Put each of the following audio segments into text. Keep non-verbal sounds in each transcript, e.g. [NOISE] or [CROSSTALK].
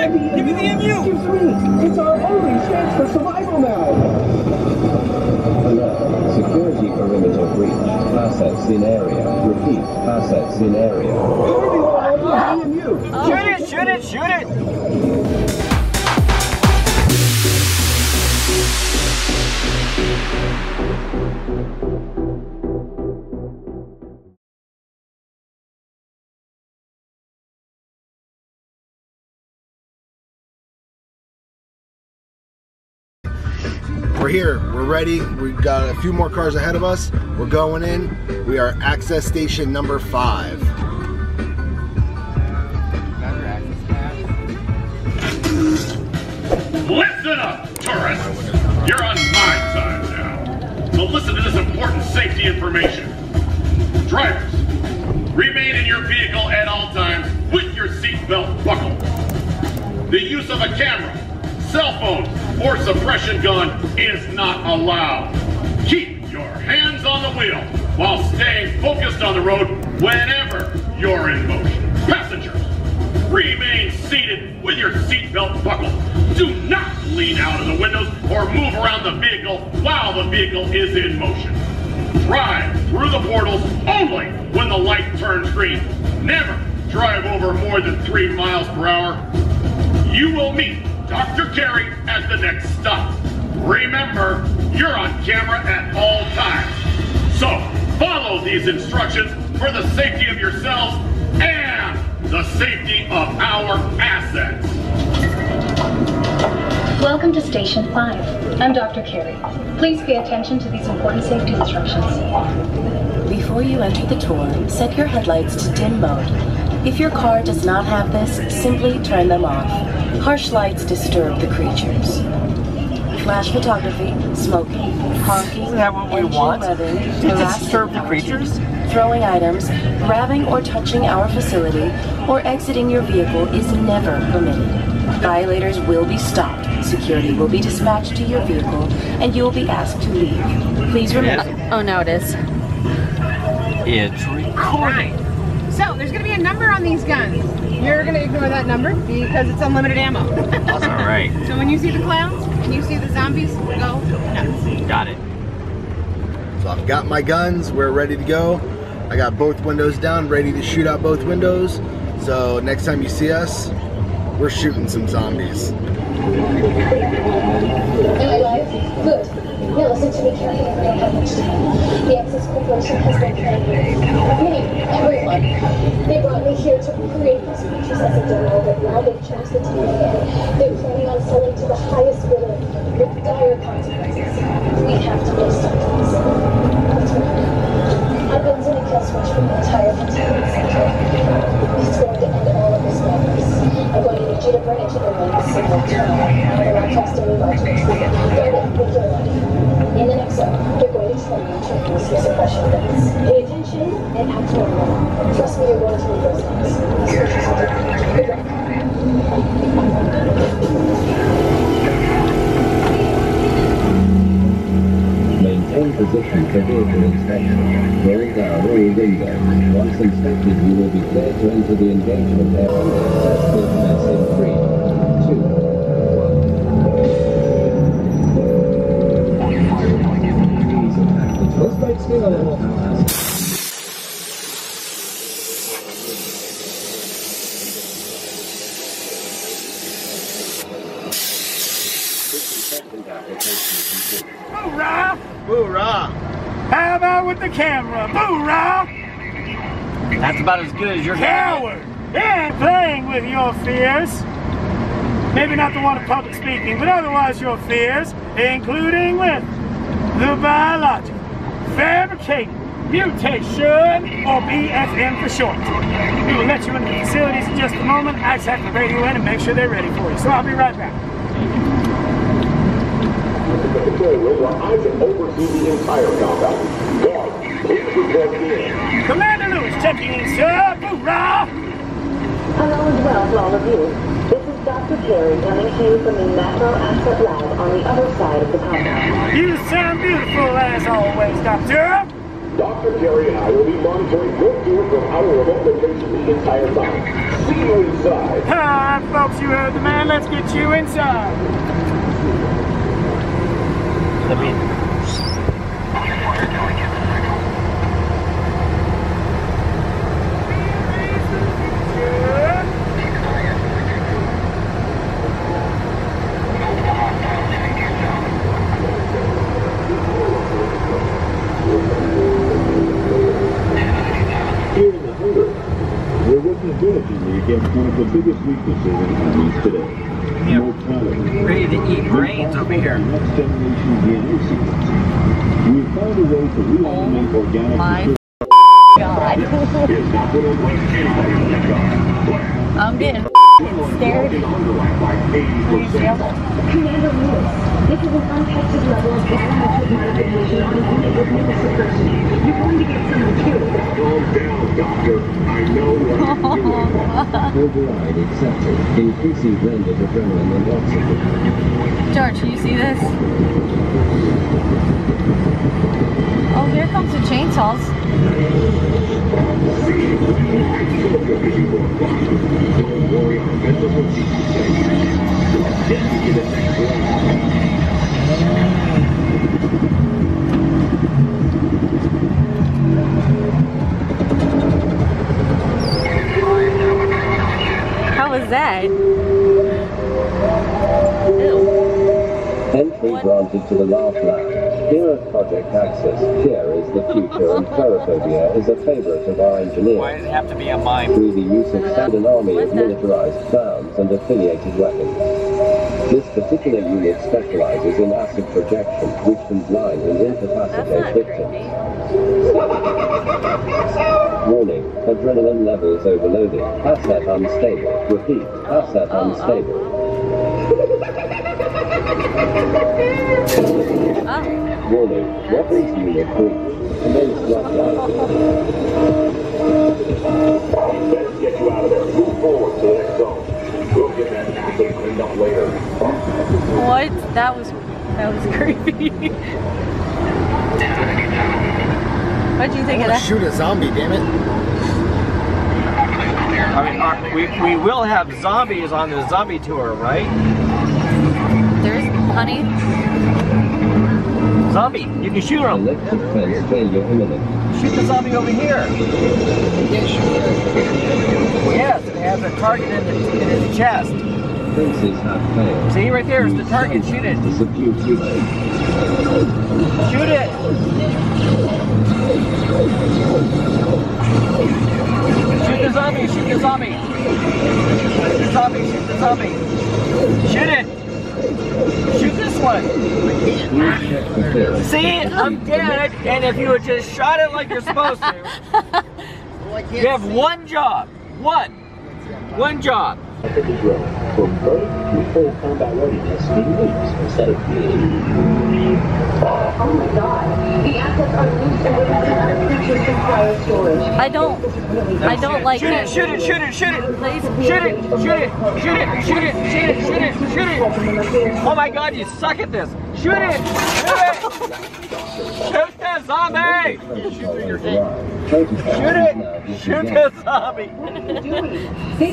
Quick, give me the MU! Excuse me, it's our only chance for survival now. Alert. Security perimeter breach. Assets in area. Repeat. Assets in area. Harvey will all the EMU. Shoot it, shoot it, shoot it! We're here. We're ready. We've got a few more cars ahead of us. We're going in. We are access station number five. Listen up, tourists! You're on my time now. So listen to this important safety information. Drivers, remain in your vehicle at all times with your seatbelt buckled. The use of a camera, cell phone, or suppression gun is not allowed. Keep your hands on the wheel while staying focused on the road whenever you're in motion. Passengers, Remain seated with your seatbelt buckled. Do not lean out of the windows or move around the vehicle while the vehicle is in motion. Drive through the portals only when the light turns green. Never drive over more than three miles per hour. You will meet Dr. Carey at the next stop. Remember, you're on camera at all times. So, follow these instructions for the safety of yourselves and the safety of our assets. Welcome to Station 5. I'm Dr. Carey. Please pay attention to these important safety instructions. Before you enter the tour, set your headlights to dim mode. If your car does not have this, simply turn them off. Harsh lights disturb the creatures. Flash photography, smoking, honking, Isn't that what we want? revving, [LAUGHS] To disturb the creatures? throwing items, grabbing or touching our facility, or exiting your vehicle is never permitted. Violators will be stopped, security will be dispatched to your vehicle, and you will be asked to leave. Please remember. Oh, no, it is. It's recording. So there's gonna be a number on these guns. You're gonna ignore that number because it's unlimited ammo. That's all right. [LAUGHS] so when you see the clowns and you see the zombies, go nuts. Got it. So I've got my guns. We're ready to go. I got both windows down, ready to shoot out both windows. So next time you see us, we're shooting some zombies. Am I live? Good. Now listen to me carefully. I don't have much time. The Access Corporation has been trying me, everyone. They brought me here to create these features as a demo, but now they've changed the time again. They're planning on selling to the highest bidder with dire consequences. We have to put a stop to this. I've been sending kill switch for the entire containment center. It's going to end all of this madness. I'm going to need you to bring it to the main signal terminal. We're not casting any margins. Burn it with your life. In the next zone, they're going to train you to Pay attention and act normal. Trust me, you're going to need those luck. Maintain position for vehicle inspection. Roll down all windows. Once inspected, you will be cleared to enter the engagement area. Good as your Coward! Yeah, playing with your fears. Maybe not the one of public speaking, but otherwise your fears, including with the biological, fabricated, mutation, or BFM for short. We will let you into the facilities in just a moment. I just have to radio in and make sure they're ready for you. So I'll be right back. I can oversee the entire compound. Guard, please report in. Commander Lewis checking in, sir. Hoorah! Hello and well to all of you. This is Dr. Carey coming to you from the Macro Asset Lab on the other side of the compound. You sound beautiful as always, Doctor. Dr. Carey and I will be monitoring your tour from out or remote location the entire time. See you inside. Alright, folks, you heard the man. Let's get you inside. Here in the hunger, we're working diligently against one of the biggest weaknesses in Chinese today. Mortality. Ready to eat brains over here. Next generation DNA sequencing. We've found a way to reanimate organic my. God. Is not what it was anybody think of. I'm getting stared at. Commander this [LAUGHS] is an untested level of biometric modification on a unit with immunosuppression. You're going to get some. Calm down, Doctor. I know what. Increasing blend of adrenaline and oxygen. George, you see this? Oh, here comes the chainsaws. Don't worry, will keep you safe. Then we get a next one. How was that? Ew. Entry granted to the last Lab. Here at Project Access, fear is the future and Pterophobia is a favorite of our Why engineers. does it have to be a mime? Through the use of an army of militarized clowns and affiliated weapons. This particular unit specializes in acid projection, which can blind and That's incapacitate victims. Warning, adrenaline levels overloaded. Asset unstable. Repeat, oh, asset oh, oh, unstable. Oh, Warning, weapons unit breach. Commence lockdown. Let's get you out of there. Move forward to the next zone. What? That was that was [LAUGHS] creepy. what do you think I of that? shoot a zombie, damn it. I mean, our, we, we will have zombies on the zombie tour, right? There's honey. Zombie, you can shoot them. Electric fence failure imminent. Shoot the zombie over here. Yes, it has a target in, the, in its chest. Fences have failed. See, right there is the target. Shoot it. Shoot it. Shoot the zombie. Shoot the zombie. Shoot the zombie. Shoot the zombie. Shoot it. Shoot this one. Please check for clearance. See, I'm dead. And if you had just shot it like you're supposed to, [LAUGHS] you have one job. One. One job. The drill. From birth to full combat readiness in weeks instead of days. Oh my god. The assets are loose and without enough creatures to require storage. I don't. I don't like Shoot it. Shoot it. Shoot it. Shoot it. Please. Shoot it, shoot it, shoot it, shoot it, shoot it, shoot it, shoot it. Oh my god, you suck at this. Shoot it, shoot it. Shoot the zombie. Shoot Shoot it. Shoot the zombie.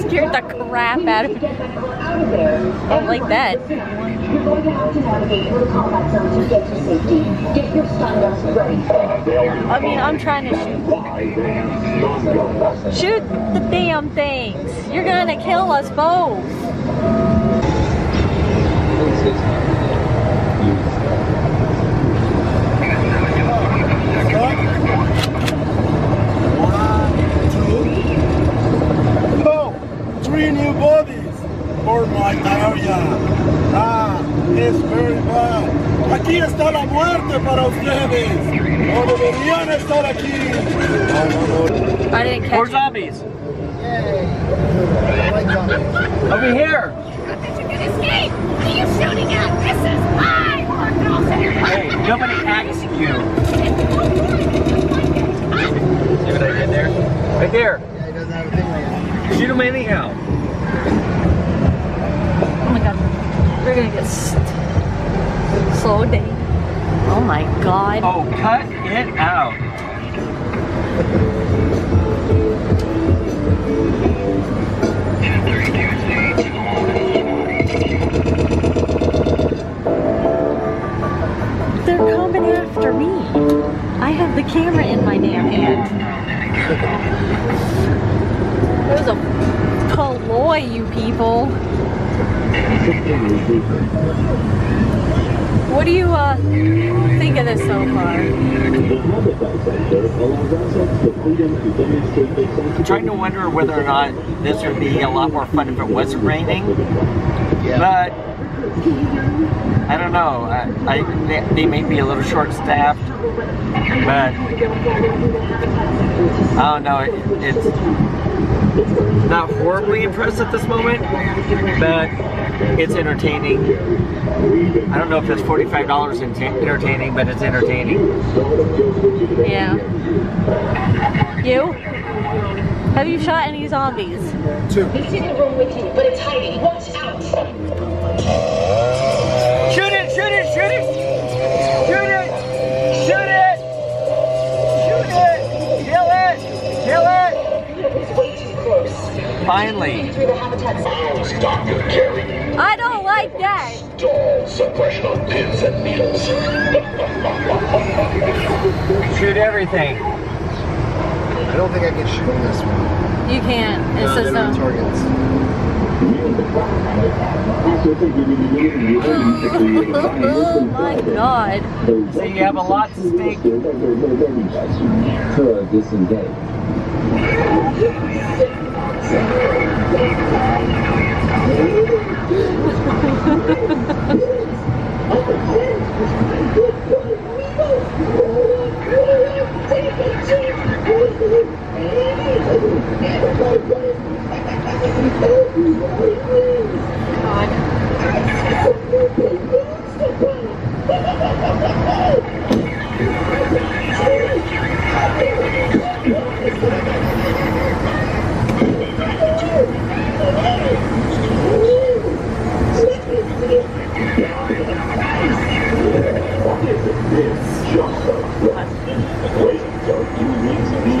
Scared the crap out of me. Get that car out of there. Don't like that. You're going to have to navigate through combat zone to get to safety. Get your stun ready. I mean, I'm trying to shoot. Shoot the damn things. You're gonna kill us both. Have Oh, three new bodies for my area. Es very bad. Aquí está la muerte para ustedes. No deberían estar aquí. I didn't More catch it. zombies. Over here. Escape! What are you shooting at? This is my work Hey, nobody asked you. See what I did there? Right there. Yeah, he doesn't have a thing like that. Shoot him anyhow. Oh my god. We're gonna get st- slow day. Oh my god. Oh, cut it out. They're coming after me. I have the camera in my damn hand. There's a colloy, you people. What do you uh, think of this so far? I'm trying to wonder whether or not this would be a lot more fun if it wasn't raining. But I don't know. I, I they, they may be a little short-staffed, but I don't know. It, it's not horribly impressed at this moment, but it's entertaining. I don't know if it's forty-five dollars entertaining, but it's entertaining. Yeah. You? Have you shot any zombies? Two. It's in the room with you, but it's hiding. Watch out! Shoot it! Shoot it! Shoot it! Shoot it! Shoot it! Shoot it! Kill it! Kill it! It's way too close. Finally. Through the habitat Dr. Carey. I don't like that. Dull suppression on pins and needles. [LAUGHS] Shoot everything. I don't think I can shoot in this one. You can't. It No, says they're not no. targets. [LAUGHS] Oh my god. So you have a lot to stake. Tour [LAUGHS] disengaged.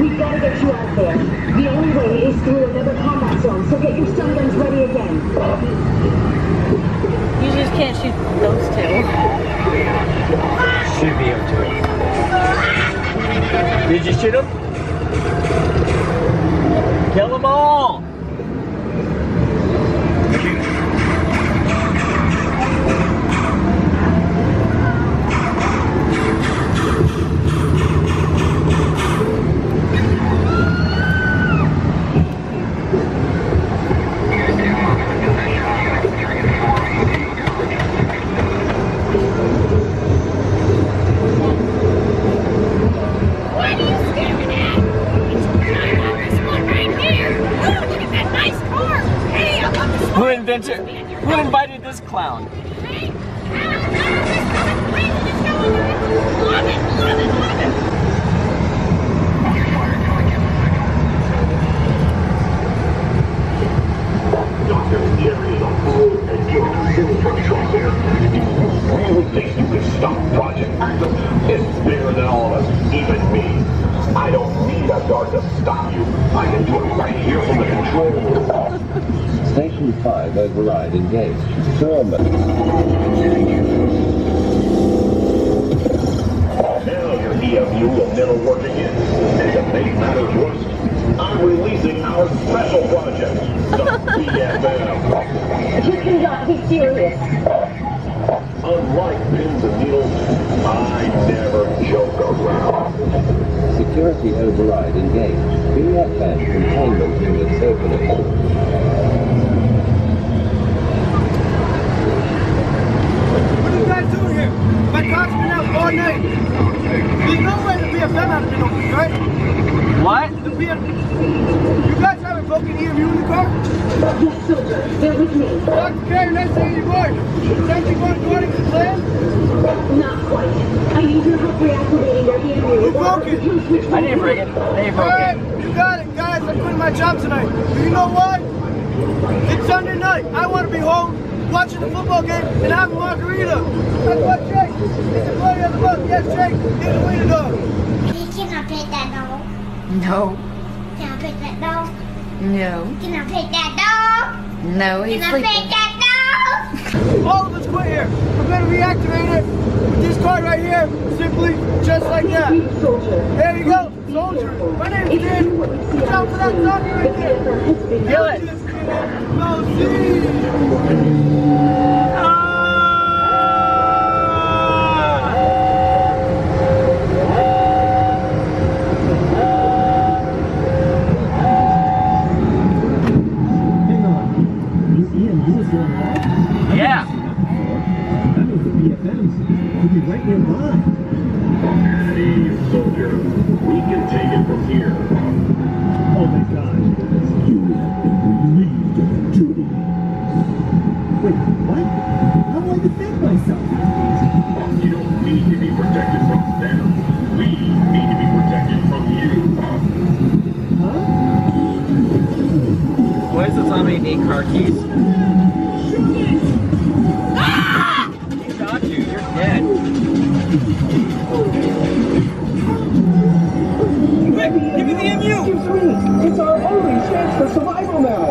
We've got to get you out there. The only way is through another combat zone, so get your stun guns ready again. You just can't shoot those two. Should be able to. It. Did you shoot him? Kill them all! Control there. Do you really think you can stop Project bigger than all of us, even me. I don't need a guard to stop you. I can do it right here from the control room. Station 5 override engaged. Tour mode. Now your EMU will never work again. And to make matters worse, I'm releasing our special project, the BFM. You cannot be serious. Unlike pins and needles, I never joke around. Security override engaged. BFM containment units opening. What are you guys doing here? Been out all night. There's no way the BFM had been open, right? What? The BM. You guys haven't broken you in the car? Yes, soldier. They're with me. Dr. Perry, nice seeing you, boy. Everything going according to plan? Not quite. I need your help reactivating their EMU. You broke it. I didn't break it. They broke Alright, it. you got it, guys. I'm quitting my job tonight. Do you know what? It's Sunday night. I want to be home watching the football game and having a margarita. That's what Jake. It's the play of the month. Yes, Jake. He's the wiener dog. Can I pet that dog? No. Can I pet that dog? No. Can I pet that dog? No, he's Can I sleeping. pet that dog? All of us quit here. We're going to reactivate it with this card right here. Simply just like that. There you go. Soldier. My name's Dan. Watch out for that zombie right there. Kill it. No, see. Hang Quick, give me the MU. Excuse me. It's our only chance for survival now.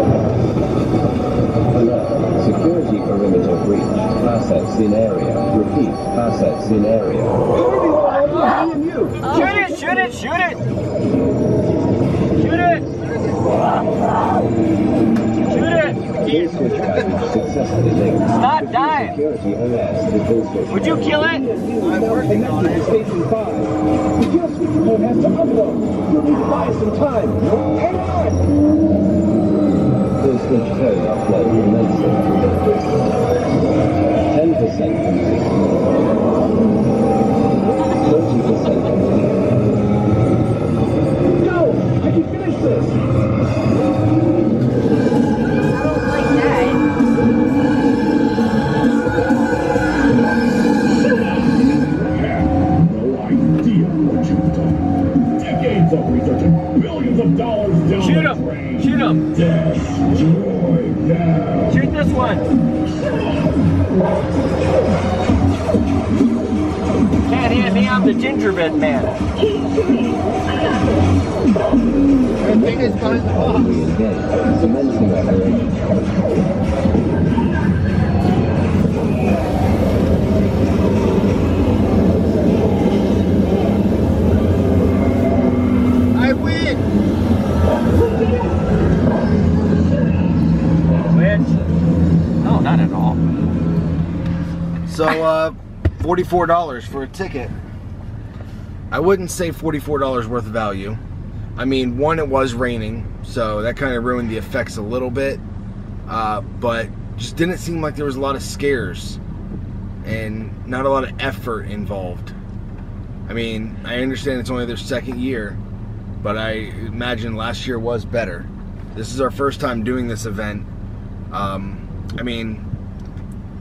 Alert. Security perimeter breach. Assets in area. Repeat. Assets in area. Everything will all be Shoot it! Shoot it! Shoot it! Shoot it! It's not dying. Would you kill it? I'm working on it. Station 5. The kill switch code has to upload. You'll need to buy some time. Hang on. Kill switch code upload commencing. 10% complete. 30% $44 for a ticket. I wouldn't say $44 worth of value. I mean, one, it was raining, so that kind of ruined the effects a little bit. Uh, but just didn't seem like there was a lot of scares and not a lot of effort involved. I mean, I understand it's only their second year, but I imagine last year was better. This is our first time doing this event. Um, I mean,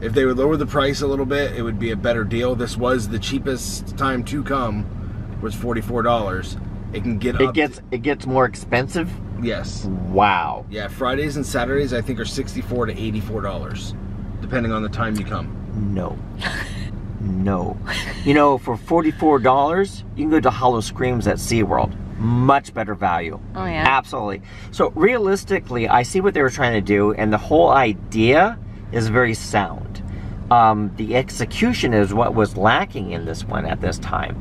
if they would lower the price a little bit, it would be a better deal. This was the cheapest time to come, was forty four dollars. It can get It up. gets it gets more expensive. yes, Wow. yeah. Fridays and Saturdays I think are sixty four to eighty four dollars, depending on the time you come. No. No. You know, for forty-four dollars, you can go to Howl-O-Screams at SeaWorld. Much better value. Oh, yeah? Absolutely. So realistically, I see what they were trying to do, and the whole idea is very sound. Um, the execution is what was lacking in this one at this time.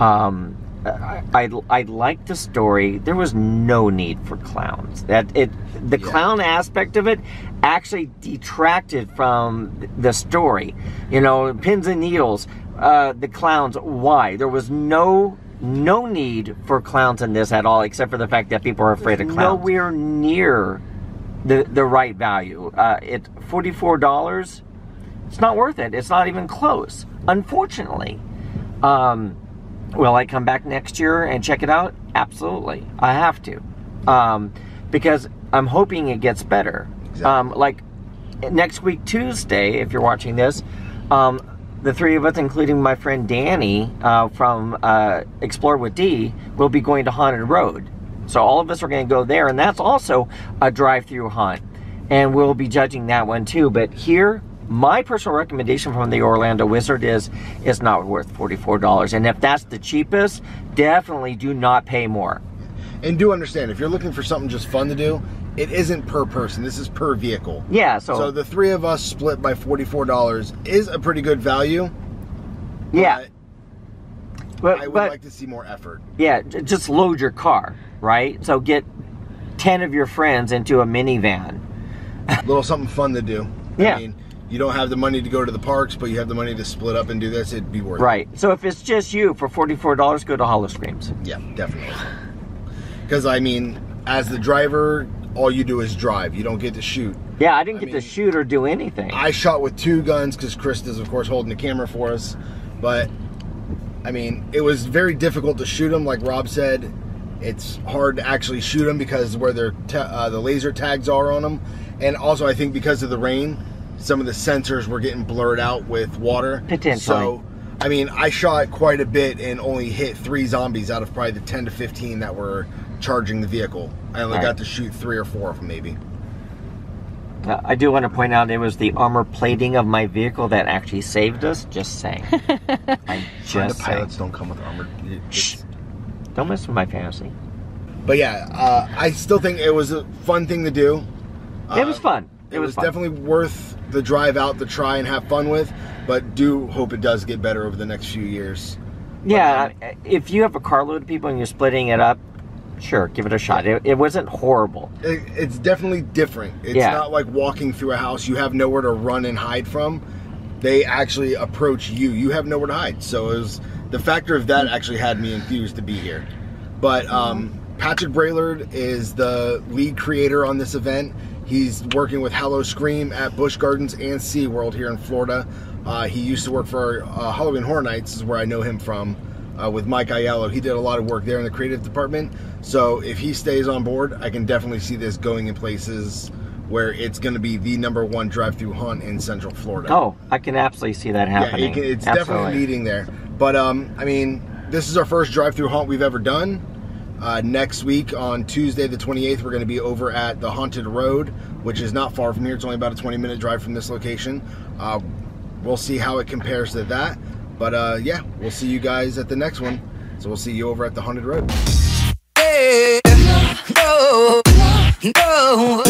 Um, I, I, I liked the story. There was no need for clowns. That it, the clown aspect of it, actually detracted from the story. You know, pins and needles. Uh, the clowns. Why? There was no no need for clowns in this at all, except for the fact that people are afraid of clowns. Nowhere near the the right value. Uh, it forty four dollars. It's not worth it. It's not even close. Unfortunately. Um, Will I come back next year and check it out? Absolutely. I have to. Um, because I'm hoping it gets better. Um, like next week, Tuesday, if you're watching this, um, the three of us, including my friend Danny uh, from uh, Explore with D, will be going to Haunted Road. So all of us are going to go there, and that's also a drive-through haunt. And we'll be judging that one too. But here, my personal recommendation from the Orlando Wizard is it's not worth $44. And if that's the cheapest, definitely do not pay more. And do understand, if you're looking for something just fun to do, it isn't per person. This is per vehicle. Yeah, so, So the three of us split by forty-four dollars is a pretty good value. yeah. But I would like to see more effort. Yeah, just load your car, right? So get 10 of your friends into a minivan. A little something fun to do. Yeah. I mean, you don't have the money to go to the parks, but you have the money to split up and do this. It'd be worth it Right. So if it's just you for $44, go to Howl-O-Screams. Yeah, definitely. Because I mean, as the driver, all you do is drive. You don't get to shoot. Yeah, I didn't get to shoot or do anything. I shot with two guns because Chris is, of course, holding the camera for us. But I mean, it was very difficult to shoot them. Like Rob said, it's hard to actually shoot them because where their uh, the laser tags are on them, and also I think because of the rain, some of the sensors were getting blurred out with water. Potentially. So, I mean, I shot quite a bit and only hit three zombies out of probably the 10 to 15 that were charging the vehicle. I only Right. got to shoot three or four of them, maybe. Uh, I do want to point out it was the armor plating of my vehicle that actually saved us. Just saying. [LAUGHS] I'm Honda just saying. pilots don't come with armor. It's- Don't mess with my fantasy. But yeah, uh, I still think it was a fun thing to do. It was Uh, fun. It, It was was, definitely worth the drive out to try and have fun with. But do hope it does get better over the next few years. Yeah, uh, if you have a carload of people and you're splitting it up, sure, give it a shot. It, it wasn't horrible. It, it's definitely different. It's Yeah. not like walking through a house. You have nowhere to run and hide from. They actually approach you. You have nowhere to hide. So it was the factor of that actually had me enthused to be here. But um, Patrick Braylard is the lead creator on this event. He's working with Howl-O-Scream at Busch Gardens and SeaWorld here in Florida. Uh, he used to work for uh, Halloween Horror Nights, is where I know him from, uh, with Mike Aiello. He did a lot of work there in the creative department. So if he stays on board, I can definitely see this going in places where it's going to be the number one drive-through haunt in Central Florida. Oh, I can absolutely see that happening. Yeah, it can, it's Absolutely. definitely leading there. But um, I mean, this is our first drive-through haunt we've ever done. Uh, next week on Tuesday the 28th, we're going to be over at the Haunted Road, which is not far from here. It's only about a 20-minute drive from this location. Uh, we'll see how it compares to that. But uh, yeah, we'll see you guys at the next one. So we'll see you over at the Haunted Road. no, no.